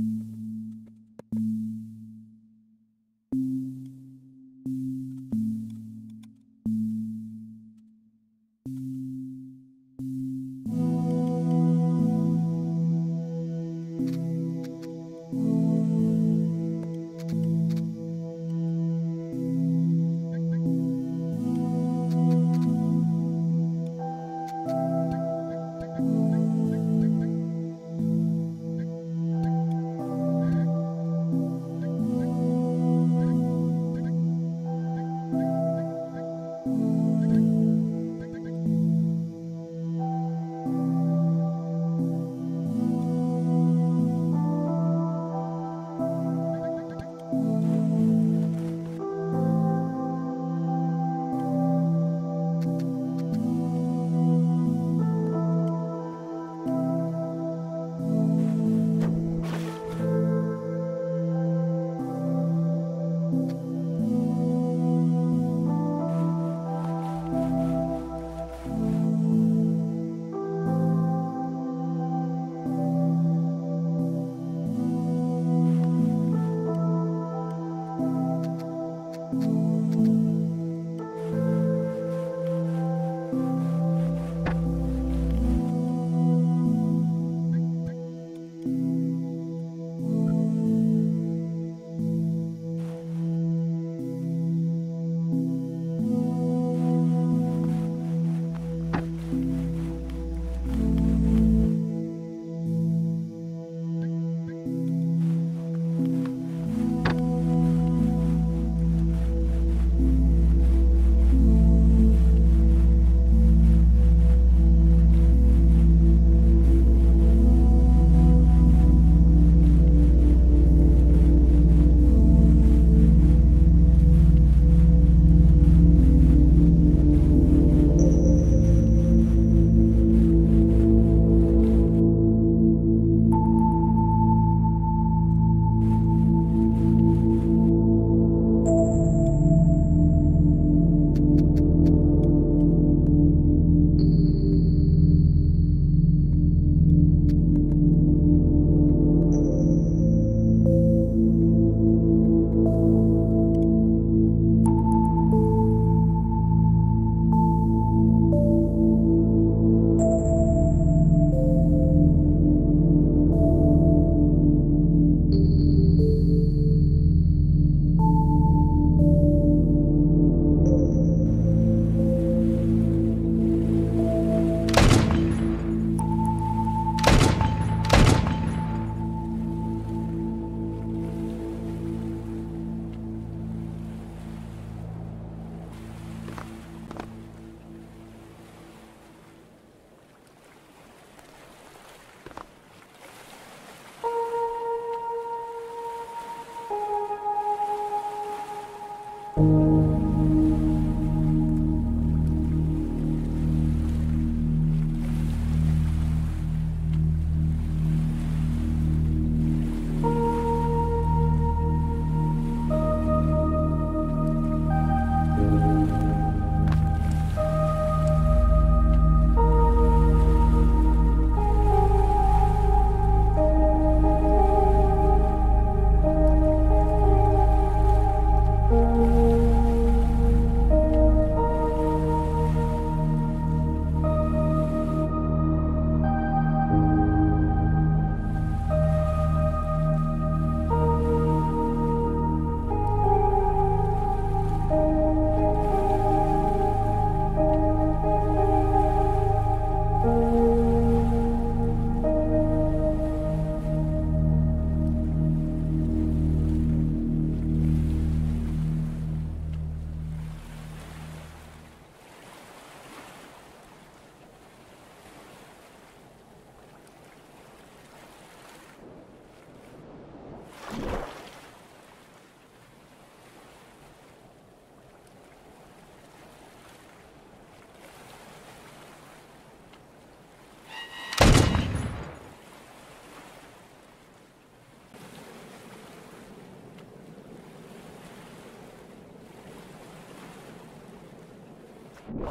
you you